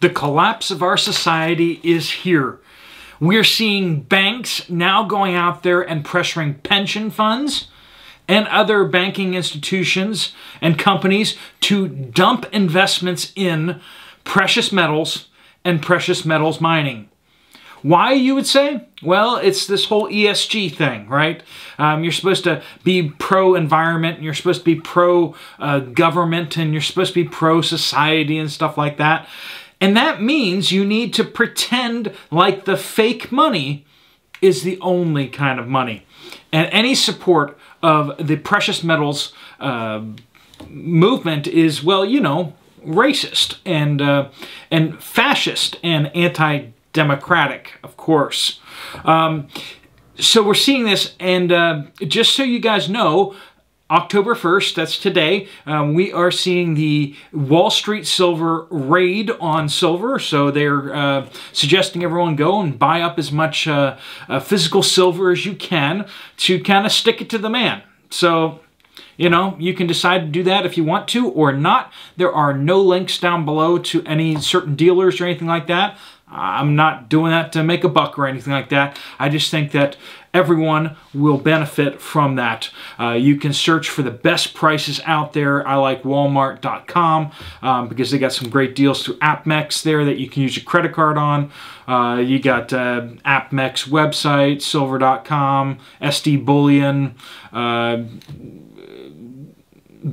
The collapse of our society is here. We're seeing banks now going out there and pressuring pension funds and other banking institutions and companies to dump investments in precious metals and precious metals mining. Why, you would say? Well, it's this whole ESG thing, right? Um, you're supposed to be pro environment, and you're supposed to be pro uh, government, and you're supposed to be pro society and stuff like that. And that means you need to pretend like the fake money is the only kind of money. And any support of the precious metals uh, movement is, well, you know, racist and uh, and fascist and anti-democratic, of course. Um, so we're seeing this, and uh, just so you guys know, October 1st, that's today, um, we are seeing the Wall Street Silver raid on silver. So they're uh, suggesting everyone go and buy up as much uh, uh, physical silver as you can to kind of stick it to the man. So, you know, you can decide to do that if you want to or not. There are no links down below to any certain dealers or anything like that. I'm not doing that to make a buck or anything like that. I just think that everyone will benefit from that. Uh, you can search for the best prices out there. I like Walmart.com um, because they got some great deals through APMEX there that you can use your credit card on. Uh, you got uh, APMEX website, Silver.com, SD Bullion.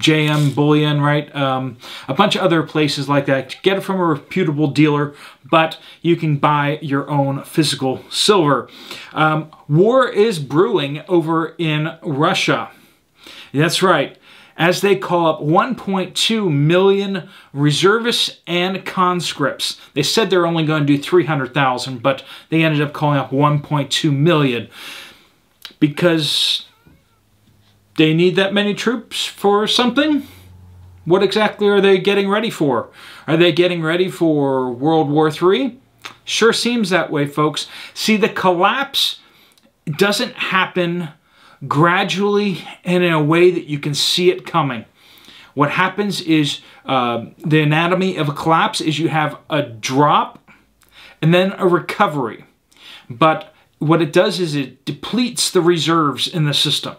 JM Bullion, right? Um, a bunch of other places like that. Get it from a reputable dealer, but you can buy your own physical silver. Um, war is brewing over in Russia. That's right. As they call up 1.2 million reservists and conscripts. They said they're only going to do 300,000, but they ended up calling up 1.2 million because they need that many troops for something? What exactly are they getting ready for? Are they getting ready for World War III? Sure seems that way, folks. See, the collapse doesn't happen gradually and in a way that you can see it coming. What happens is uh, the anatomy of a collapse is you have a drop and then a recovery. But what it does is it depletes the reserves in the system.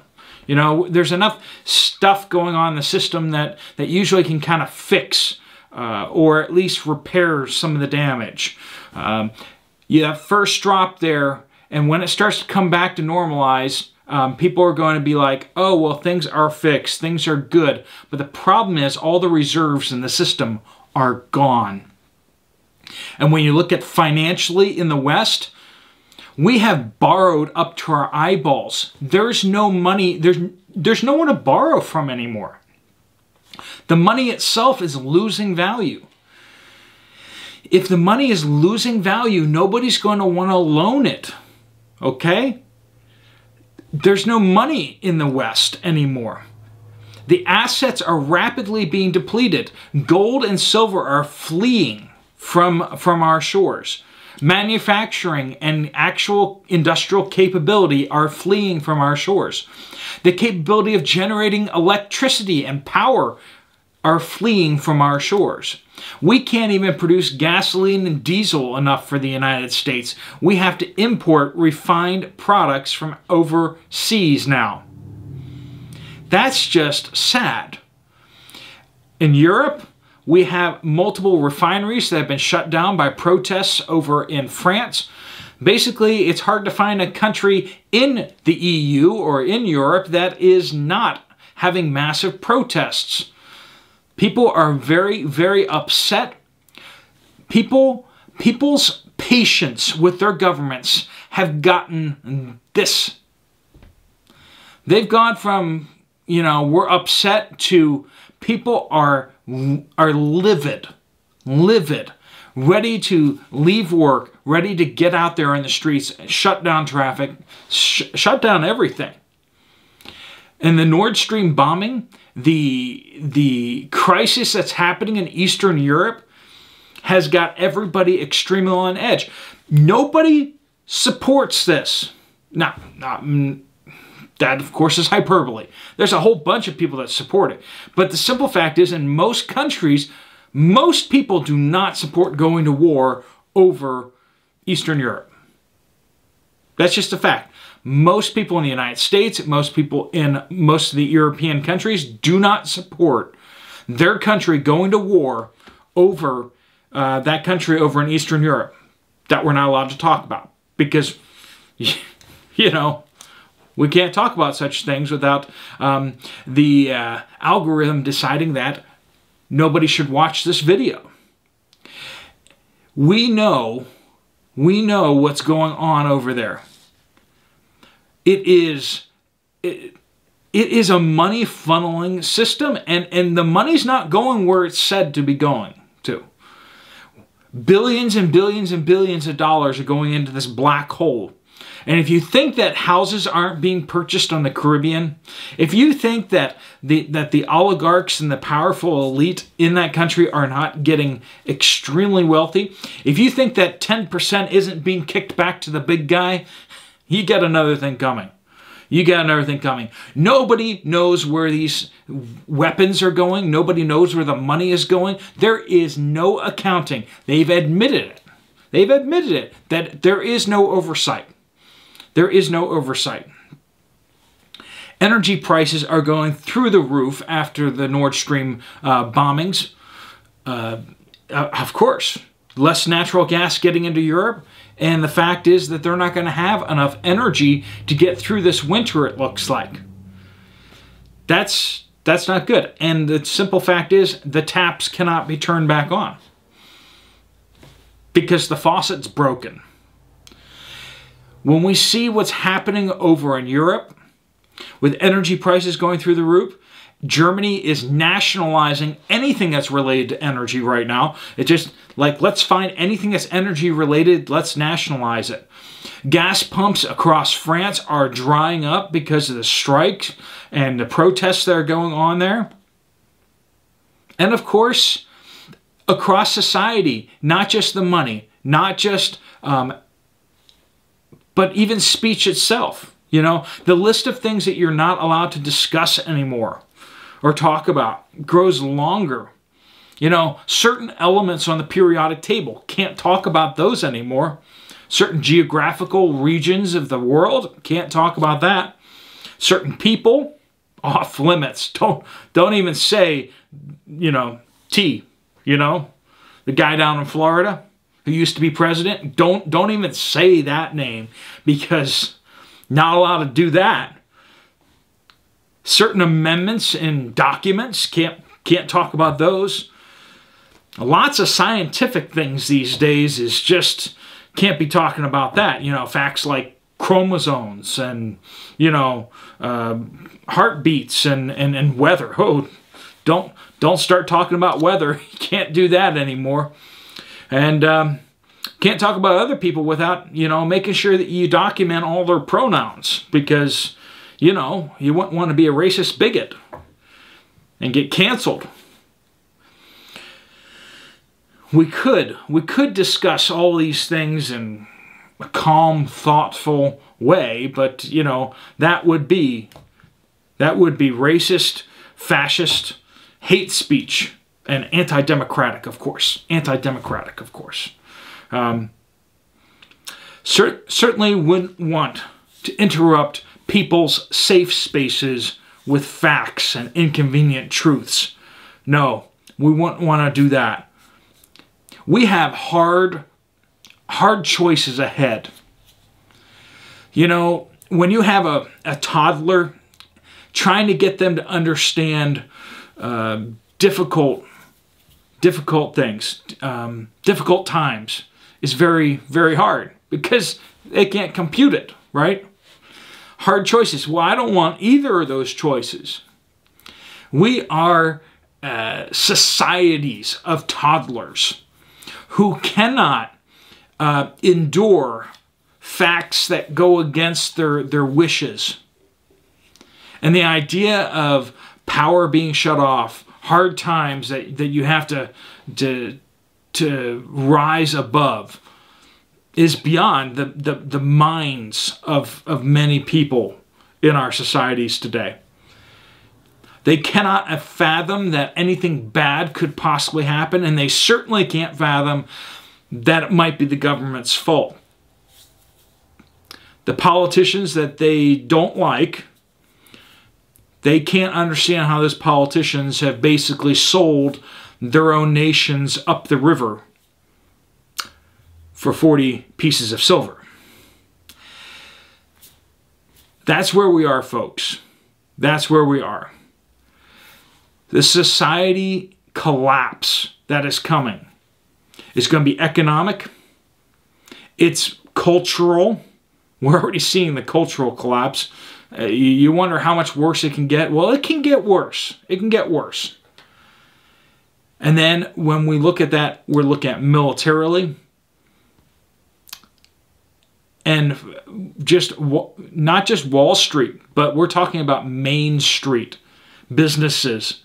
You know, there's enough stuff going on in the system that, that usually can kind of fix uh, or at least repair some of the damage. Um, you have first drop there, and when it starts to come back to normalize, um, people are going to be like, oh, well, things are fixed, things are good. But the problem is, all the reserves in the system are gone. And when you look at financially in the West, we have borrowed up to our eyeballs. There's no money, there's, there's no one to borrow from anymore. The money itself is losing value. If the money is losing value, nobody's going to want to loan it. Okay? There's no money in the West anymore. The assets are rapidly being depleted. Gold and silver are fleeing from, from our shores. Manufacturing and actual industrial capability are fleeing from our shores. The capability of generating electricity and power are fleeing from our shores. We can't even produce gasoline and diesel enough for the United States. We have to import refined products from overseas now. That's just sad. In Europe, we have multiple refineries that have been shut down by protests over in France. Basically, it's hard to find a country in the EU or in Europe that is not having massive protests. People are very, very upset. People, people's patience with their governments have gotten this. They've gone from, you know, we're upset to people are are livid, livid, ready to leave work, ready to get out there in the streets, shut down traffic, sh- shut down everything. And the Nord Stream bombing, the the crisis that's happening in Eastern Europe has got everybody extremely on edge. Nobody supports this. Not, mm, that, of course, is hyperbole. There's a whole bunch of people that support it. But the simple fact is, in most countries, Most people do not support going to war over Eastern Europe. That's just a fact. Most people in the United States, most people in most of the European countries do not support their country going to war over uh, that country over in Eastern Europe that we're not allowed to talk about because, you know, we can't talk about such things without um, the uh, algorithm deciding that nobody should watch this video. We know, we know what's going on over there. It is, it, it is a money funneling system, and, and the money's not going where it's said to be going to. Billions and billions and billions of dollars are going into this black hole and if you think that houses aren't being purchased on the Caribbean, if you think that the that the oligarchs and the powerful elite in that country are not getting extremely wealthy, if you think that 10% isn't being kicked back to the big guy, you got another thing coming. You got another thing coming. Nobody knows where these weapons are going. Nobody knows where the money is going. There is no accounting. They've admitted it. They've admitted it that there is no oversight. There is no oversight. Energy prices are going through the roof after the Nord Stream uh, bombings. Uh, uh, of course, less natural gas getting into Europe. And the fact is that they're not going to have enough energy to get through this winter, it looks like. That's, that's not good. And the simple fact is the taps cannot be turned back on because the faucet's broken. When we see what's happening over in Europe, with energy prices going through the roof, Germany is nationalizing anything that's related to energy right now. It's just like, let's find anything that's energy related, let's nationalize it. Gas pumps across France are drying up because of the strikes and the protests that are going on there. And of course, across society, not just the money, not just um, but even speech itself. You know, the list of things that you're not allowed to discuss anymore or talk about grows longer. You know, certain elements on the periodic table, can't talk about those anymore. Certain geographical regions of the world, can't talk about that. Certain people, off limits. Don't don't even say, you know, T, you know, the guy down in Florida who used to be president, don't don't even say that name because not allowed to do that. Certain amendments in documents can't can't talk about those. Lots of scientific things these days is just can't be talking about that. You know, facts like chromosomes and you know uh, heartbeats and, and and weather. Oh, don't don't start talking about weather. You can't do that anymore. And um, can't talk about other people without, you know, making sure that you document all their pronouns because, you know, you wouldn't want to be a racist bigot and get canceled. We could, we could discuss all these things in a calm, thoughtful way, but, you know, that would be, that would be racist, fascist, hate speech and anti-democratic, of course. Anti-democratic, of course. Um, cer certainly wouldn't want to interrupt people's safe spaces with facts and inconvenient truths. No, we wouldn't want to do that. We have hard, hard choices ahead. You know, when you have a, a toddler, trying to get them to understand uh, difficult difficult things, um, difficult times is very, very hard because they can't compute it, right? Hard choices. Well, I don't want either of those choices. We are uh, societies of toddlers who cannot uh, endure facts that go against their, their wishes. And the idea of power being shut off, hard times that, that you have to, to, to rise above is beyond the, the, the minds of, of many people in our societies today. They cannot fathom that anything bad could possibly happen, and they certainly can't fathom that it might be the government's fault. The politicians that they don't like, they can't understand how those politicians have basically sold their own nations up the river for 40 pieces of silver. That's where we are, folks. That's where we are. The society collapse that is coming is going to be economic, it's cultural. We're already seeing the cultural collapse. Uh, you, you wonder how much worse it can get. Well, it can get worse. It can get worse. And then when we look at that, we're looking at militarily and just not just Wall Street, but we're talking about Main Street businesses,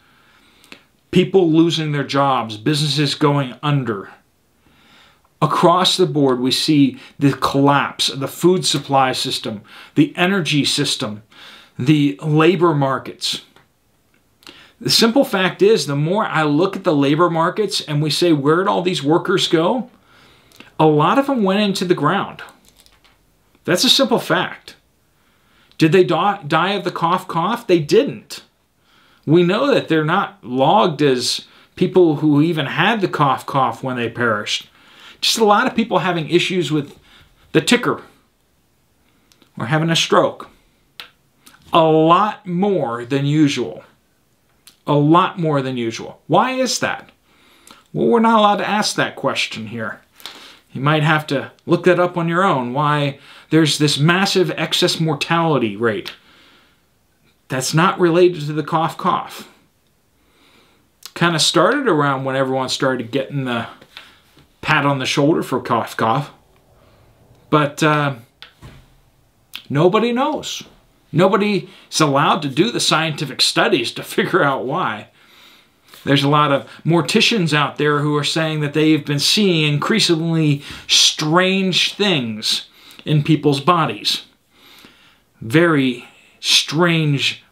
people losing their jobs, businesses going under. Across the board, we see the collapse of the food supply system, the energy system, the labor markets. The simple fact is, the more I look at the labor markets and we say, where did all these workers go? A lot of them went into the ground. That's a simple fact. Did they die of the cough cough? They didn't. We know that they're not logged as people who even had the cough cough when they perished. Just a lot of people having issues with the ticker or having a stroke. A lot more than usual. A lot more than usual. Why is that? Well, we're not allowed to ask that question here. You might have to look that up on your own. Why there's this massive excess mortality rate that's not related to the cough cough. Kind of started around when everyone started getting the pat on the shoulder for cough cough. But uh, nobody knows. Nobody is allowed to do the scientific studies to figure out why. There's a lot of morticians out there who are saying that they've been seeing increasingly strange things in people's bodies. Very strange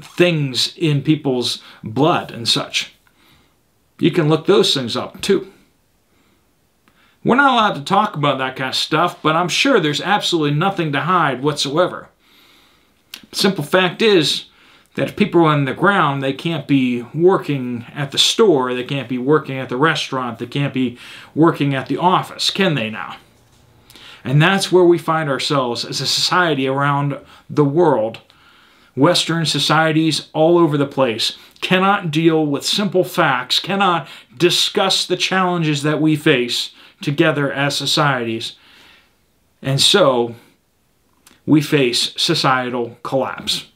things in people's blood and such. You can look those things up too. We're not allowed to talk about that kind of stuff, but I'm sure there's absolutely nothing to hide whatsoever. Simple fact is that if people are on the ground, they can't be working at the store, they can't be working at the restaurant, they can't be working at the office, can they now? And that's where we find ourselves as a society around the world. Western societies all over the place cannot deal with simple facts, cannot discuss the challenges that we face together as societies. And so we face societal collapse.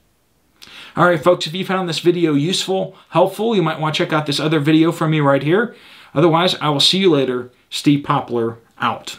All right, folks, if you found this video useful, helpful, you might want to check out this other video from me right here. Otherwise, I will see you later. Steve Poplar out.